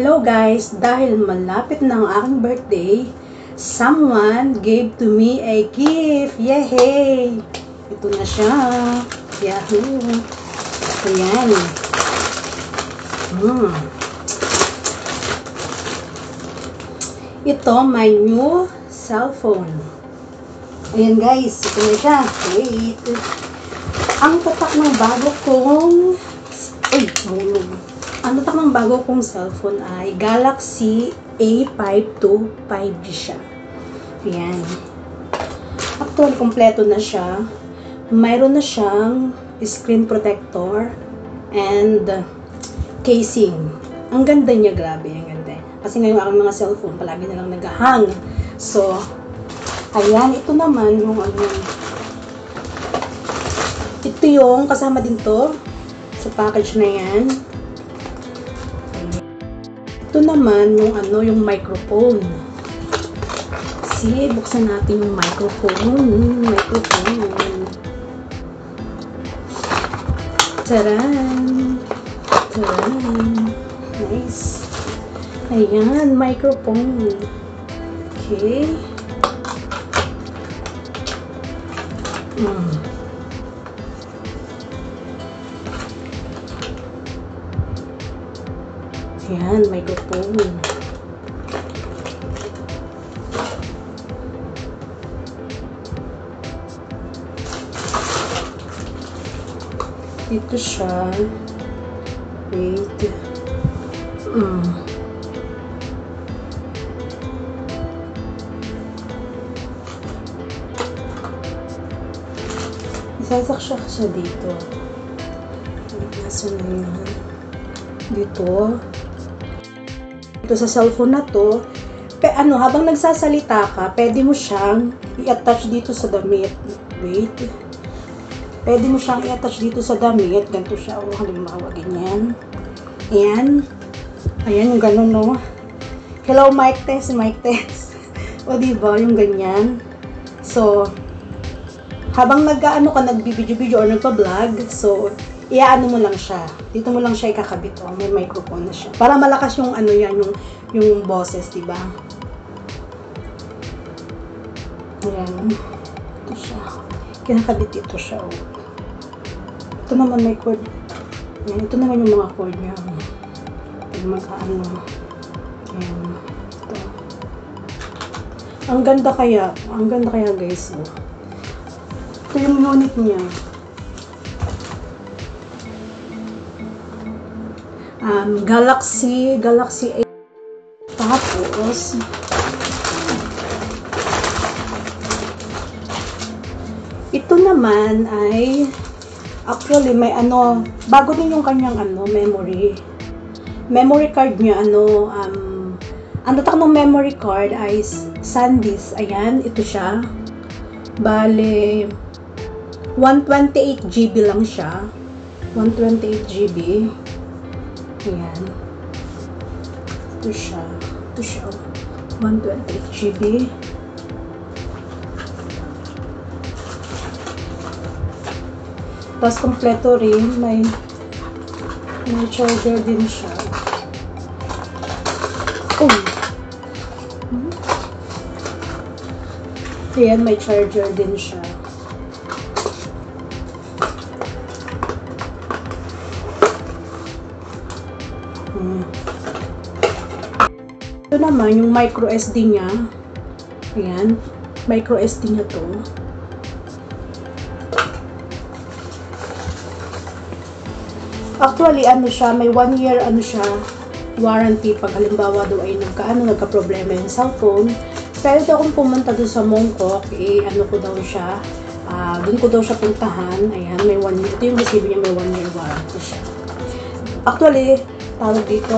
Hello guys, dahil malapit na ang aking birthday, someone gave to me a gift. Yay! Ito na siya. Yahoo! Ayan. Hmm. Ito, my new cellphone. Ayan guys, ito na siya. Wait. Ang tatak ng bago kong... Uy, mahulog. Ang tatak ng bago kong cellphone ay Galaxy A52 5G siya. Ayan. Actually, kompleto na siya. Mayroon na siyang screen protector and casing. Ang ganda niya, grabe. Ang ganda. Kasi ngayon aking mga cellphone, palagi na lang nag-hang. So, ayan, ito naman yung ano, ito yung kasama din to sa package na yan. Ito naman yung ano, yung microphone. Kasi buksan natin yung microphone. Microphone. Taran! Taran! Nice. Ayan, microphone. Okay. Mm. Ayan, microphone. Ito siya. Wait. Mm. Isasaksak siya dito. Nasa na yan. Dito. Ito sa cellphone na to. Pe, ano, habang nagsasalita ka, pwede mo siyang i-attach dito sa damit. Wait. Pwede mo siyang i-attach dito sa damit. Ganito siya. O, halimbawa, ganyan. Ayan. Ayan, yung ganun, no? Hello, mic test, mic test. o, diba? Yung ganyan. So, habang nag-ano ka, nagbibideo-video or nagpa-vlog, so, iaano mo lang siya. Dito mo lang siya ikakabit, oh, may microphone na siya. Para malakas yung ano yan, yung, yung boses, diba? Ayan. Ito siya. Kinakabit ito siya, oh. Ito naman may cord. Ayan, ito naman yung mga cord niya. Pag mag-ano. Ayan. Ito. Ang ganda kaya. Ang ganda kaya, guys, oh. Ito yung unit niya. Um, Galaxy, Galaxy A. Tapos, ito naman ay, actually, may ano, bago din yung kanyang ano, memory. Memory card niya, ano, um, ang tatak ng memory card ay SanDisk. Ayan, ito siya. Bale, 128 GB lang siya. 128 GB. Ayan. Ito siya. Ito siya. 128 GB. Tapos kompleto rin. May may charger din siya. Oh! Ayan, may charger din siya. Naman, yung micro SD niya. Ayan. Micro SD niya to. Actually, ano siya, may one year, ano siya, warranty pag halimbawa daw ay nagka, ano, nagka-problema yung cellphone. Pero daw kung pumunta doon sa Mongkok, eh, ano ko daw siya, uh, doon ko daw siya puntahan. Ayan, may one year. Ito yung resibo niya, may one year warranty siya. Actually, tawag dito.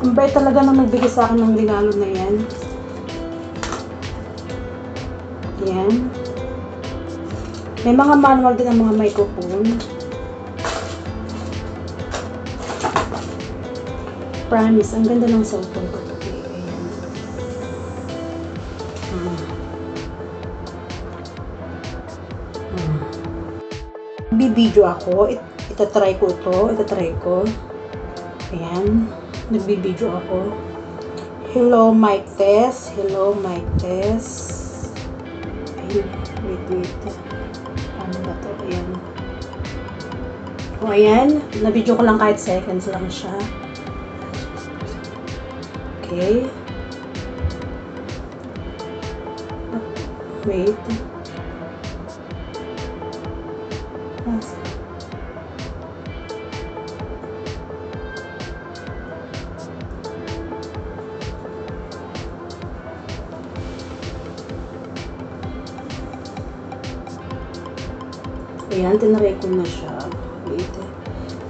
Ang bait talaga nang nagbigay sa akin ng regalo na yan. Ayan. May mga manual din ang mga microphone. Promise, ang ganda ng cellphone ko. Ayan. Hmm. Hmm. nagbibideo ako. It, itatry ko ito. Itatry ko. Ayan. Nagbibideo ako. Hello, mic test. Hello, mic test. Ayun. Wait, wait. Ano ba to? Ayan. O, ayan. Nabideo ko lang kahit seconds lang siya. Okay. Wait. Ayan, tinaray ko na siya. Wait.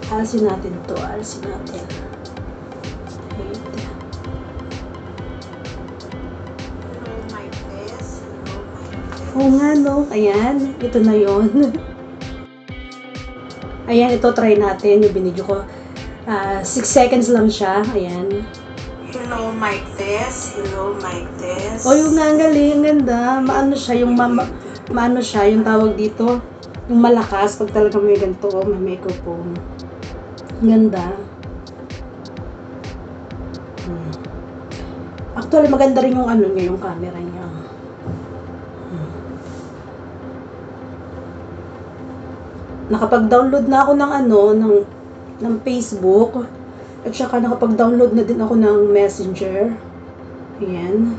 Alisin natin to. Alisin natin. Wait. Hello, my best. Hello, my best. Oo nga, no? Ayan. Ito na yon. Ayan, ito try natin. Yung binidyo ko. 6 seconds lang siya. Ayan. Hello, Mike Tess. Hello, Mike Tess. Oh, yung nga, ang galing. Ang ganda. Maano siya, yung ma ma- maano siya, yung tawag dito. Malakas, pag talaga may ganito, oh, may microphone. Ganda. Hmm. Actually, maganda rin yung ano niya, yung camera niya. Hmm. Nakapag-download na ako ng ano, ng, ng Facebook. At saka nakapag-download na din ako ng Messenger. Ayan.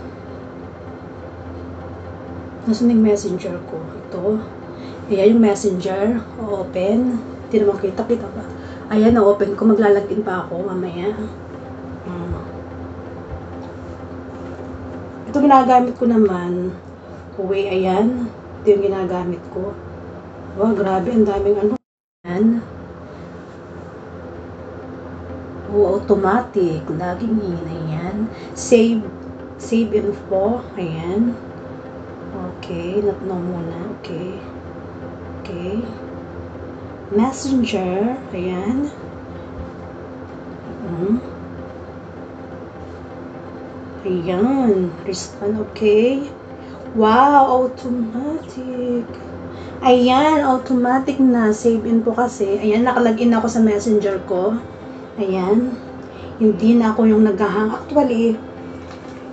Nasaan yung Messenger ko? Ito. Ayan yung Messenger. O-open. Hindi naman kita. Kita ba? Ayan, na-open ko. Maglalagin pa ako mamaya. Hmm. Ito ginagamit ko naman. Uwi, ayan. Ito yung ginagamit ko. Wow, grabe. Ang daming ano. Ayan. Oo, automatic. Laging yun. Ayan. Save. Save info. Ayan. Okay. Not no muna. Okay. Okay. Messenger. Ayan. Mm. Ayan. Respond. Okay. Wow, automatic. Ayan, automatic na. Save in po kasi. Ayan, nakalagin ako sa messenger ko. Ayan. Hindi na ako yung naghahang. Actually,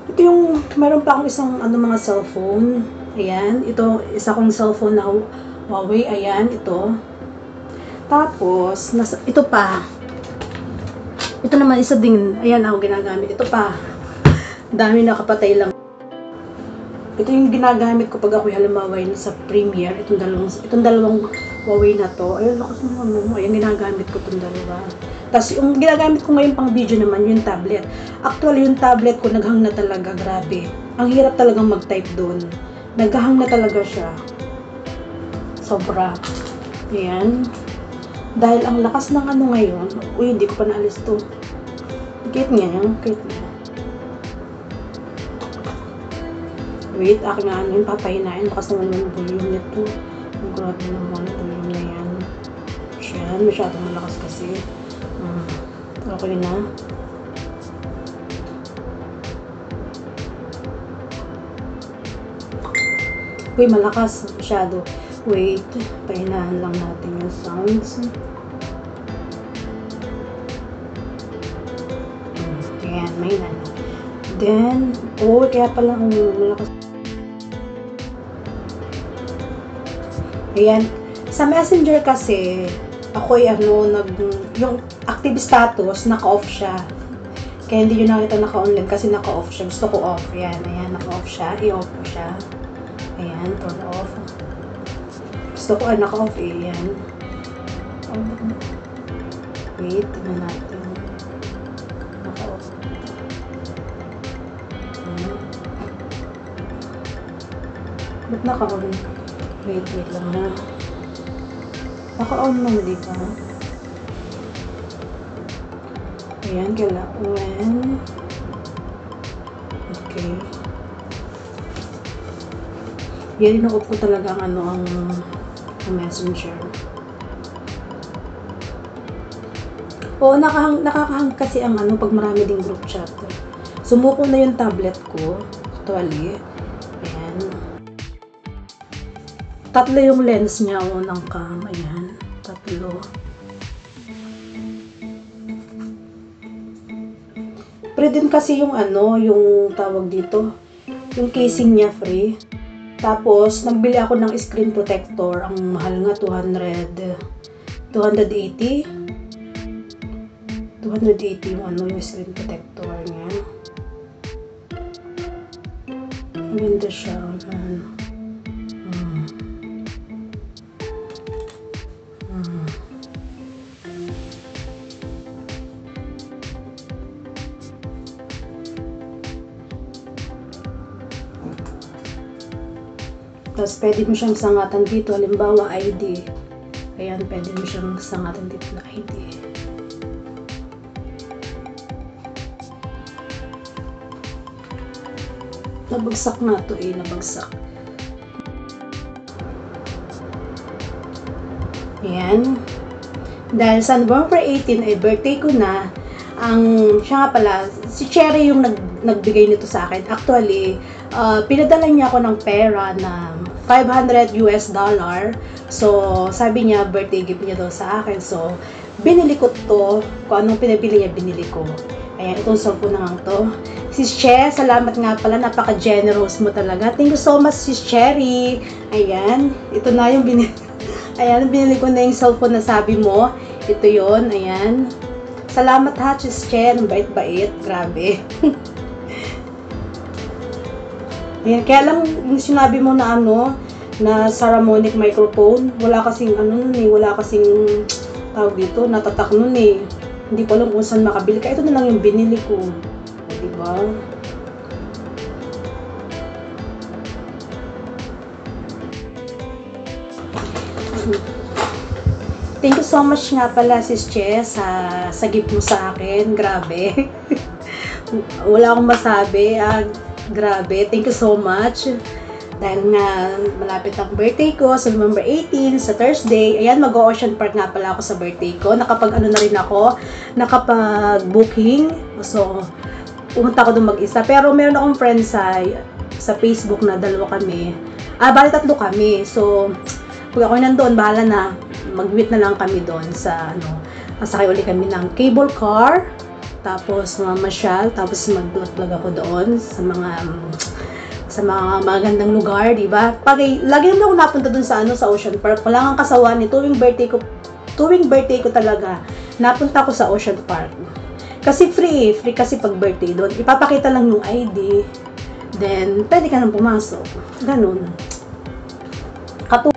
ito yung, meron pa akong isang ano mga cellphone. Ayan, ito, isa kong cellphone na Huawei. Ayan, ito. Tapos, nasa, ito pa. Ito naman isa din. Ayan, ako ginagamit. Ito pa. Dami nakapatay lang. Ito yung ginagamit ko pag ako halimbawa yun sa Premiere. Itong dalawang, itong dalawang Huawei na to. Ayun, lakas mo ano. Ayan, ginagamit ko itong dalawa. Tapos yung ginagamit ko ngayon pang video naman, yung tablet. Actually, yung tablet ko naghang na talaga. Grabe. Ang hirap talagang mag-type doon. Naghang na talaga siya. Sobra. Ayan. Dahil ang lakas ng ano ngayon, uy, hindi ko pa naalis to. Kit niya yan, kit niya. Wait, akin nga ano yun, papahinain. Lakas naman yung volume nito. Ang grabe naman volume na yan. Siyan, masyadong malakas kasi. Hmm. Okay na. Uy, malakas. Masyado. Wait, pahinahan lang natin yung sounds. Ayan, may na. Then, oh, kaya pala ang malakas. Ayan. Sa messenger kasi, ako'y ano, nag, yung active status, naka-off siya. Kaya hindi nyo nakita naka-online kasi naka-off siya. Gusto ko off. Ayan, ayan, naka-off siya. I-off siya. Ayan, turn off. Gusto ko, ah, naka-off eh. Wait, tignan natin. Naka-off. Ayan. Ba't naka-on? Wait, wait lang na. Naka-on na, di ba? Ayan, kaila. When? Okay. Yan, ino ko talaga ang ano, ang, ang messenger. Oo, nakahang, nakakahang kasi ang ano, pag marami ding group chat. Sumuko na yung tablet ko. Actually. Ayan. Tatlo yung lens niya, oh, ng cam. Ayan. tatlo. Free din kasi yung ano, yung tawag dito, yung casing niya free. Tapos, nagbili ako ng screen protector. Ang mahal nga, 200, 280. 280 yung ano, yung screen protector niya. Maganda siya. Ano. Tapos pwede mo siyang sangatan dito, halimbawa ID. Ayan, pwede mo siyang sangatan dito na ID. Nabagsak na to eh, nabagsak. Ayan. Dahil sa November 18 ay birthday ko na, ang siya pala, si Cherry yung nag, nagbigay nito sa akin. Actually, uh, pinadala niya ako ng pera na 500 US dollar. So, sabi niya, birthday gift niya daw sa akin. So, binili ko to. Kung anong pinabili niya, binili ko. Ayan, itong sampo na nga to. Sis Che, salamat nga pala. Napaka-generous mo talaga. Thank you so much, Sis Cherry. Ayan, ito na yung binili. Ayan, binili ko na yung cellphone na sabi mo. Ito yon ayan. Salamat ha, Sis Che. Ang bait-bait. Grabe. Ayan, kaya lang yung sinabi mo na ano, na Saramonic microphone, wala kasing ano nun eh, wala kasing tawag dito, natatak nun eh. Hindi ko alam kung saan makabili. Kaya ito na lang yung binili ko. O, diba? Thank you so much nga pala, Sis Che, sa, sa gift mo sa akin. Grabe. Wala akong masabi. Ah, grabe. Thank you so much. Dahil nga malapit ang birthday ko sa November 18, sa Thursday. Ayan, mag-ocean park nga pala ako sa birthday ko. Nakapag ano na rin ako, nakapag-booking. So, pumunta ako doon mag-isa. Pero meron akong friend sa, sa Facebook na dalawa kami. Ah, bali tatlo kami. So, pag ako nandoon, bahala na. Mag-meet na lang kami doon sa ano. Masakay uli kami ng cable car. Tapos mamasyal. Tapos mag-vlog ako doon sa mga sa mga magandang lugar, di ba? Pag lagi naman ako napunta doon sa ano sa Ocean Park. Wala kang kasawa ni tuwing birthday ko tuwing birthday ko talaga. Napunta ako sa Ocean Park. Kasi free, free kasi pag birthday doon. Ipapakita lang yung ID. Then, pwede ka nang pumasok. Ganun. Katu